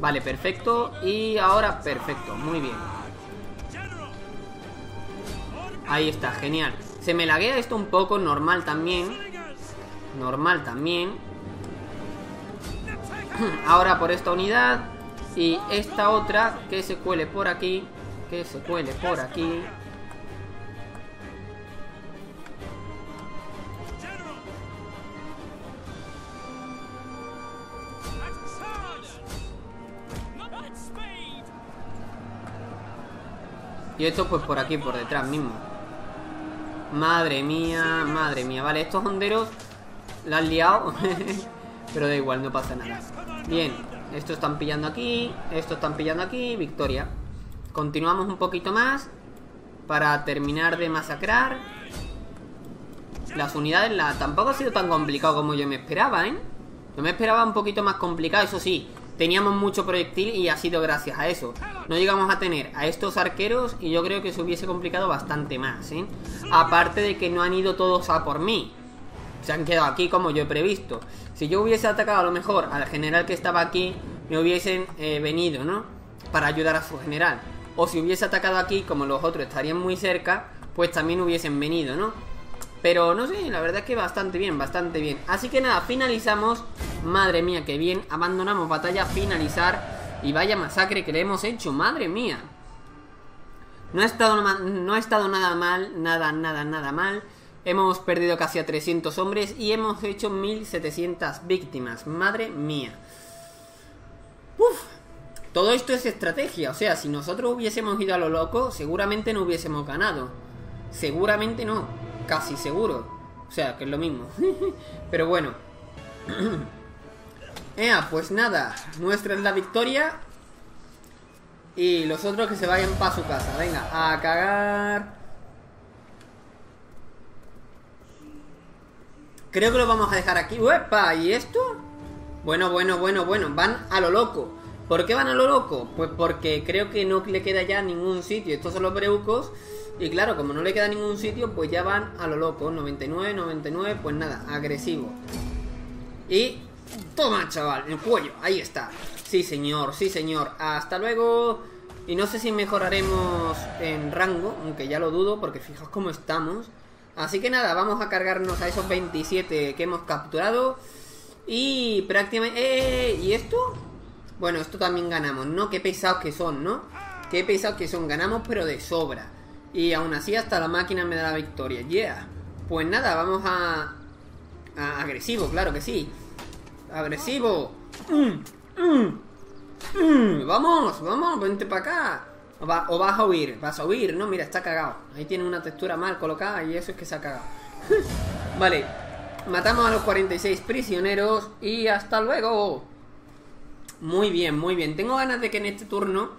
Vale, perfecto. Y ahora perfecto, muy bien. Ahí está, genial. Se me laguea esto un poco, normal también. Normal también. Ahora por esta unidad. Y esta otra que se cuele por aquí. Que se cuele por aquí. Y esto pues por aquí, por detrás mismo. Madre mía, madre mía. Vale, estos honderos la han liado. Pero da igual, no pasa nada. Bien, estos están pillando aquí. Estos están pillando aquí. Victoria. Continuamos un poquito más. Para terminar de masacrar. Las unidades la... tampoco ha sido tan complicado como yo me esperaba, ¿eh? Yo me esperaba un poquito más complicado, eso sí teníamos mucho proyectil y ha sido gracias a eso. No llegamos a tener a estos arqueros y yo creo que se hubiese complicado bastante más, ¿eh? Aparte de que no han ido todos a por mí. Se han quedado aquí como yo he previsto. Si yo hubiese atacado a lo mejor al general que estaba aquí, me hubiesen eh, venido, ¿no? Para ayudar a su general. O si hubiese atacado aquí, como los otros estarían muy cerca, pues también hubiesen venido, ¿no? Pero no sé, la verdad que bastante bien, bastante bien. Así que nada, finalizamos. Madre mía, qué bien. Abandonamos batalla, finalizar. Y vaya masacre que le hemos hecho, madre mía. No ha estado, no ha estado nada mal, nada, nada, nada mal. Hemos perdido casi a 300 hombres y hemos hecho 1700 víctimas. Madre mía. Uf. Todo esto es estrategia. O sea, si nosotros hubiésemos ido a lo loco, seguramente no hubiésemos ganado. Seguramente no casi seguro. O sea, que es lo mismo. Pero bueno. Ea, pues nada. Nuestra es la victoria. Y los otros que se vayan para su casa. Venga, a cagar. Creo que lo vamos a dejar aquí. ¡Uepa! ¿Y esto? Bueno, bueno, bueno, bueno. Van a lo loco. ¿Por qué van a lo loco? Pues porque creo que no le queda ya ningún sitio. Estos son los breucos. Y claro, como no le queda ningún sitio, pues ya van a lo loco. 99, 99, pues nada, agresivo. Y... Toma, chaval, el cuello, ahí está. Sí, señor, sí, señor. Hasta luego. Y no sé si mejoraremos en rango, aunque ya lo dudo, porque fijaos cómo estamos. Así que nada, vamos a cargarnos a esos 27 que hemos capturado. Y prácticamente... ¡Eh! ¿Y esto? Bueno, esto también ganamos, ¿no? Qué pesados que son, ¿no? Qué pesados que son. Ganamos, pero de sobra. Y aún así hasta la máquina me da la victoria. Yeah. Pues nada, vamos a... a agresivo, claro que sí. Agresivo. Mm, mm, mm. Vamos, vamos, vente para acá. O, o, vas a huir, vas a huir, ¿no? Mira, está cagado. Ahí tiene una textura mal colocada y eso es que se ha cagado. vale. Matamos a los 46 prisioneros y hasta luego. Muy bien, muy bien. Tengo ganas de que en este turno,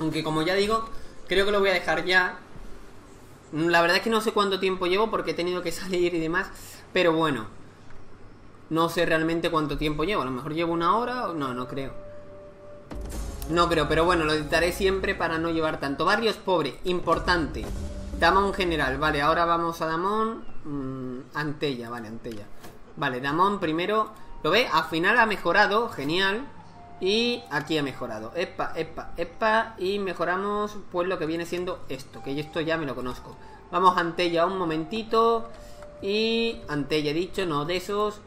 aunque como ya digo, Creo que lo voy a dejar ya. La verdad es que no sé cuánto tiempo llevo porque he tenido que salir y demás. Pero bueno. No sé realmente cuánto tiempo llevo. A lo mejor llevo una hora. No, no creo. No creo, pero bueno, lo editaré siempre para no llevar tanto. Barrios pobre, importante. Damón general, vale, ahora vamos a Damón. Mm, Antella, vale, Antella. Vale, Damón primero. ¿Lo ve? Al final ha mejorado, genial. Y aquí ha mejorado. Epa, epa, epa. Y mejoramos pues lo que viene siendo esto. Que esto ya me lo conozco. Vamos a Antella un momentito. Y Antella he dicho, no de esos.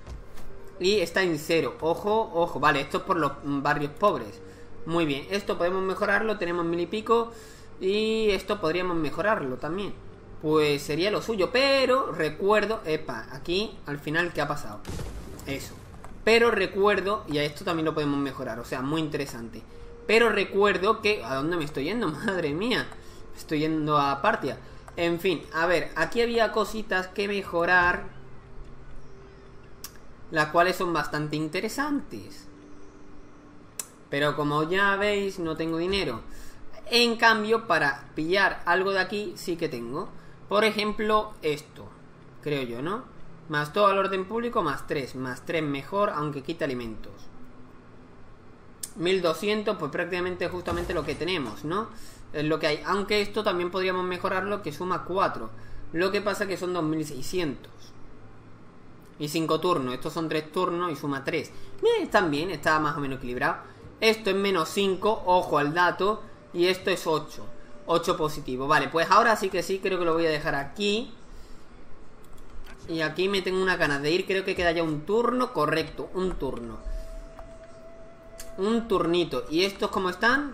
Y está en cero. Ojo, ojo. Vale, esto es por los barrios pobres. Muy bien. Esto podemos mejorarlo. Tenemos mil y pico. Y esto podríamos mejorarlo también. Pues sería lo suyo. Pero recuerdo... Epa, aquí al final, ¿qué ha pasado? Eso. Pero recuerdo, y a esto también lo podemos mejorar, o sea, muy interesante. Pero recuerdo que... ¿A dónde me estoy yendo? Madre mía. Estoy yendo a Partia. En fin, a ver, aquí había cositas que mejorar. Las cuales son bastante interesantes. Pero como ya veis, no tengo dinero. En cambio, para pillar algo de aquí, sí que tengo. Por ejemplo, esto. Creo yo, ¿no? Más todo al orden público, más 3. Más 3 mejor, aunque quita alimentos. 1200, pues prácticamente justamente lo que tenemos, ¿no? Es lo que hay. Aunque esto también podríamos mejorarlo, que suma 4. Lo que pasa que son 2600. Y 5 turnos. Estos son 3 turnos y suma 3. Bien, están bien, está más o menos equilibrado. Esto es menos 5, ojo al dato. Y esto es 8. 8 positivo. Vale, pues ahora sí que sí, creo que lo voy a dejar aquí. Y aquí me tengo una ganas de ir. Creo que queda ya un turno. Correcto, un turno. Un turnito. ¿Y estos cómo están?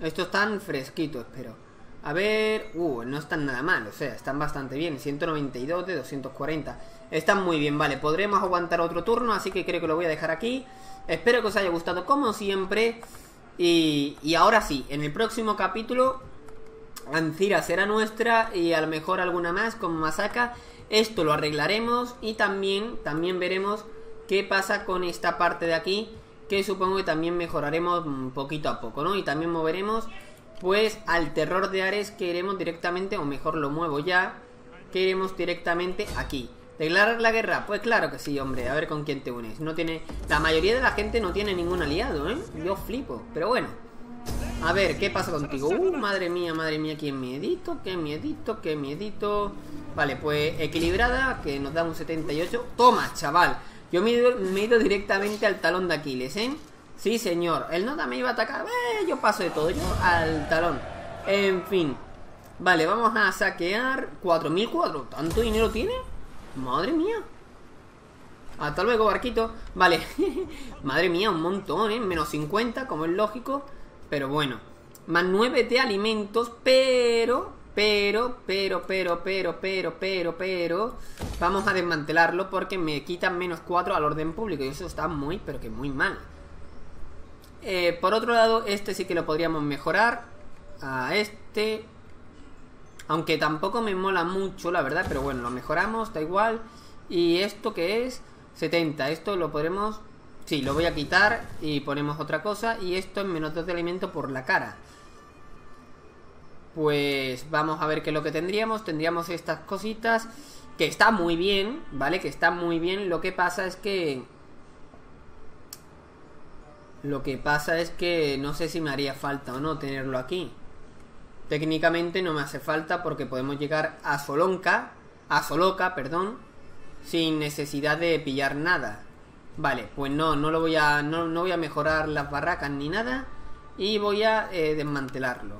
Estos están fresquitos, pero... A ver... Uh, no están nada mal. O sea, están bastante bien. 192 de 240. Están muy bien, vale. Podremos aguantar otro turno, así que creo que lo voy a dejar aquí. Espero que os haya gustado como siempre. Y, y ahora sí, en el próximo capítulo... Ancira será nuestra y a lo mejor alguna más como Masaka esto lo arreglaremos y también, también veremos qué pasa con esta parte de aquí, que supongo que también mejoraremos poquito a poco, ¿no? Y también moveremos, pues, al terror de Ares que iremos directamente, o mejor lo muevo ya, que iremos directamente aquí. ¿Declarar la guerra? Pues claro que sí, hombre, a ver con quién te unes. No tiene... La mayoría de la gente no tiene ningún aliado, ¿eh? Yo flipo, pero bueno. A ver, ¿qué pasa contigo? Uh, madre mía, madre mía, qué miedito, qué miedito, qué miedito. Vale, pues equilibrada, que nos da un 78. Toma, chaval. Yo me he, ido, directamente al talón de Aquiles, ¿eh? Sí, señor. El Nota me iba a atacar. Eh, yo paso de todo, yo al talón. En fin. Vale, vamos a saquear 4.004. ¿Tanto dinero tiene? Madre mía. Hasta luego, barquito. Vale. Madre mía, un montón, ¿eh? Menos 50, como es lógico. Pero bueno. Más 9 de alimentos, pero pero, pero, pero, pero, pero, pero, pero Vamos a desmantelarlo porque me quitan menos 4 al orden público Y eso está muy, pero que muy mal eh, Por otro lado, este sí que lo podríamos mejorar A este Aunque tampoco me mola mucho, la verdad Pero bueno, lo mejoramos, da igual Y esto que es 70 Esto lo podremos... Sí, lo voy a quitar y ponemos otra cosa Y esto es menos 2 de alimento por la cara pues vamos a ver qué es lo que tendríamos. Tendríamos estas cositas que está muy bien, ¿vale? Que está muy bien. Lo que pasa es que... Lo que pasa es que no sé si me haría falta o no tenerlo aquí. Técnicamente no me hace falta porque podemos llegar a Solonca, a Soloca, perdón, sin necesidad de pillar nada. Vale, pues no, no lo voy a, no, no voy a mejorar las barracas ni nada y voy a eh, desmantelarlo.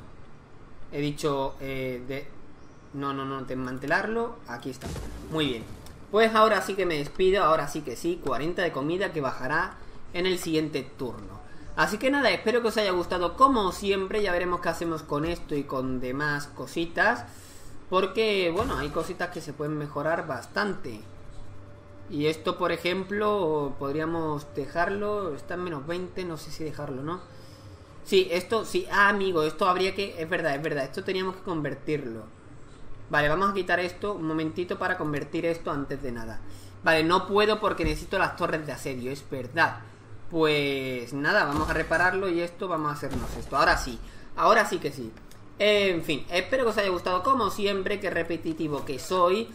He dicho eh, de... No, no, no, desmantelarlo. Aquí está. Muy bien. Pues ahora sí que me despido. Ahora sí que sí. 40 de comida que bajará en el siguiente turno. Así que nada, espero que os haya gustado como siempre. Ya veremos qué hacemos con esto y con demás cositas. Porque, bueno, hay cositas que se pueden mejorar bastante. Y esto, por ejemplo, podríamos dejarlo. Está en menos 20, no sé si dejarlo, ¿no? Sí, esto, sí, ah, amigo, esto habría que, es verdad, es verdad, esto teníamos que convertirlo. Vale, vamos a quitar esto un momentito para convertir esto antes de nada. Vale, no puedo porque necesito las torres de asedio, es verdad. Pues nada, vamos a repararlo y esto, vamos a hacernos esto. Ahora sí, ahora sí que sí. En fin, espero que os haya gustado como siempre, que repetitivo que soy.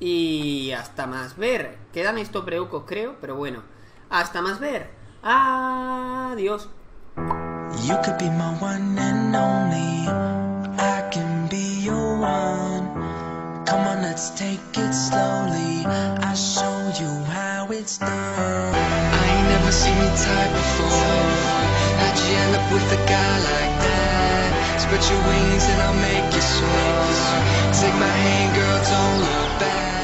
Y hasta más ver. Quedan estos breucos creo, pero bueno. Hasta más ver. Adiós. You could be my one and only. I can be your one. Come on, let's take it slowly. I'll show you how it's done. I ain't never seen you type before. you end up with a guy like that? Spread your wings and I'll make you soar. Take my hand, girl, don't look back.